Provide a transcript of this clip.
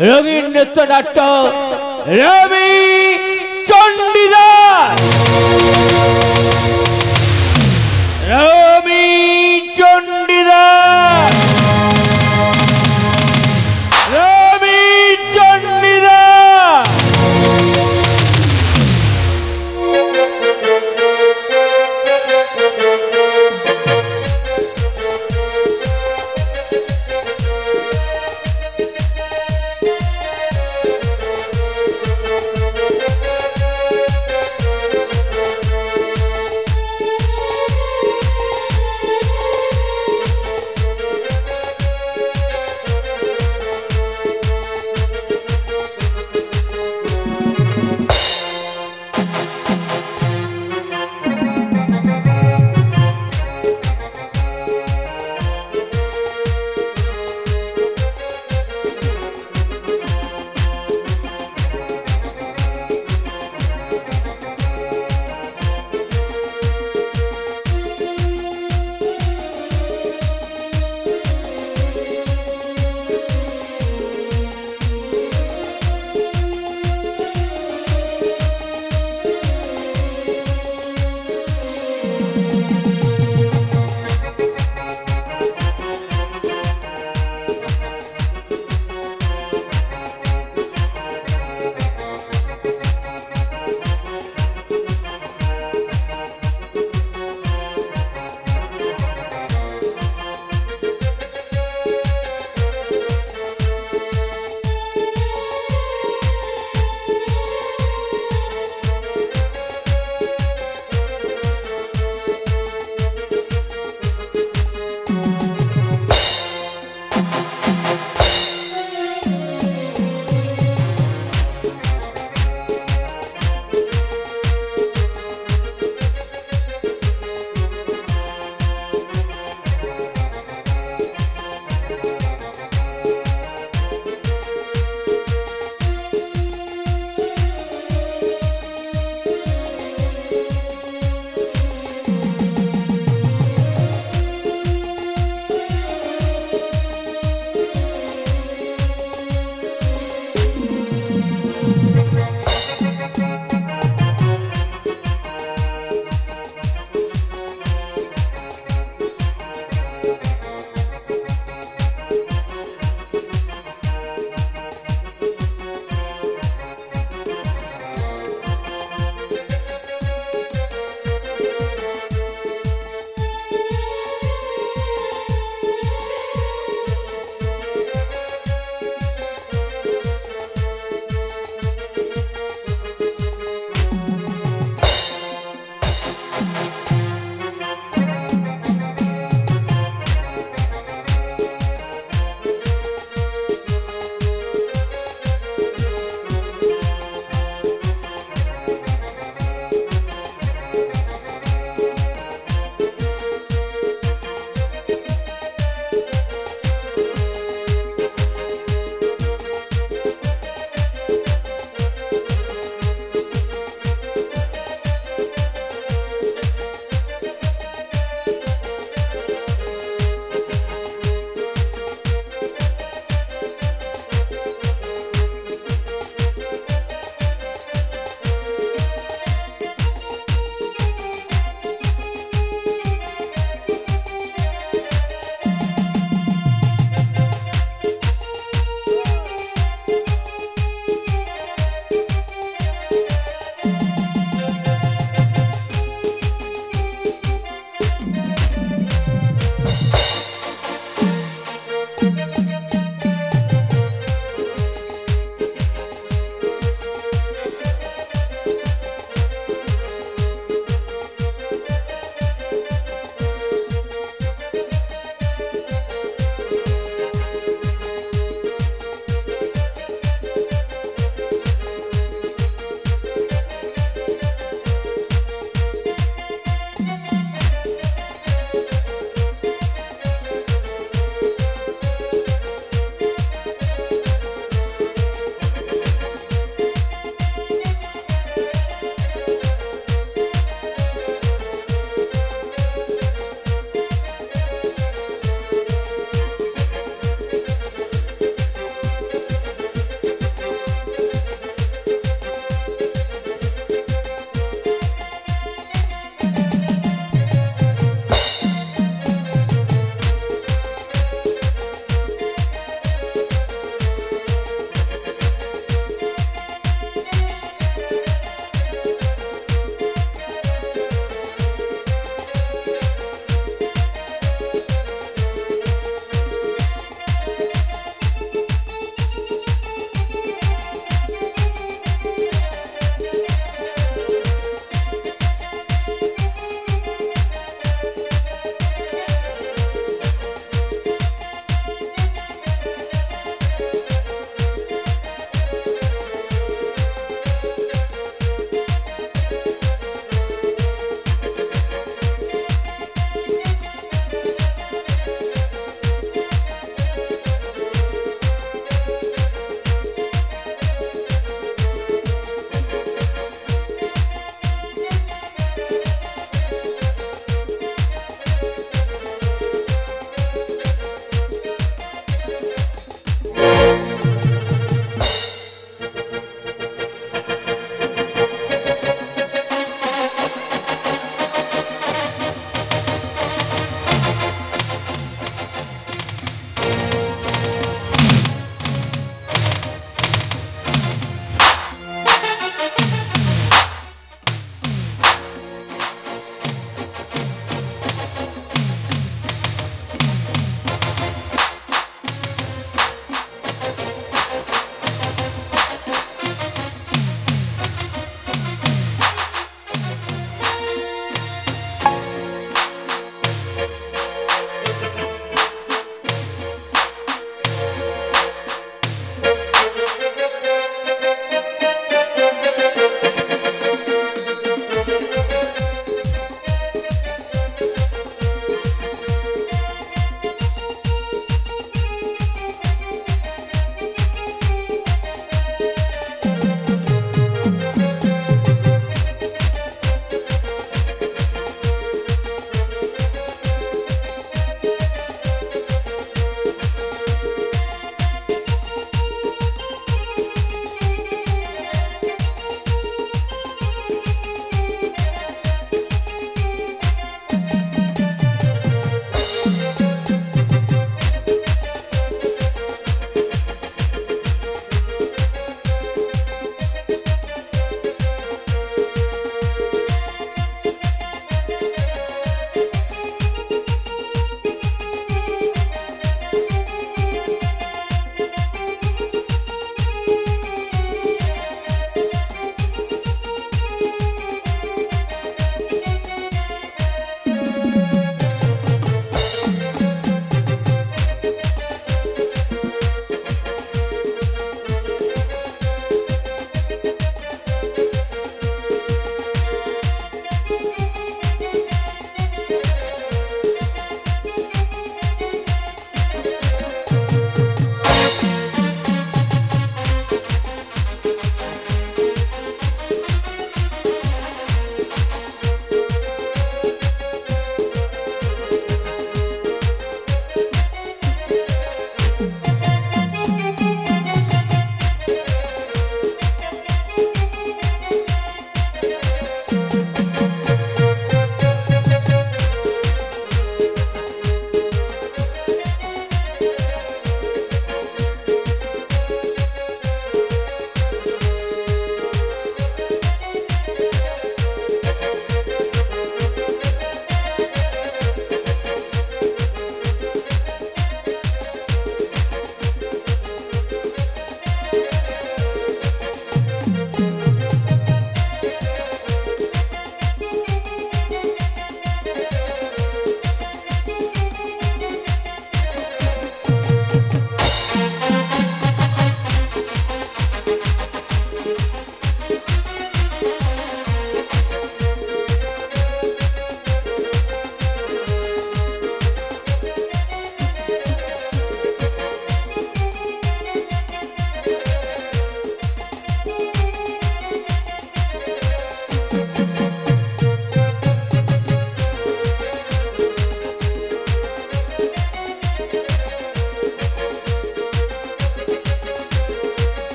여기 있는 떠났다 라비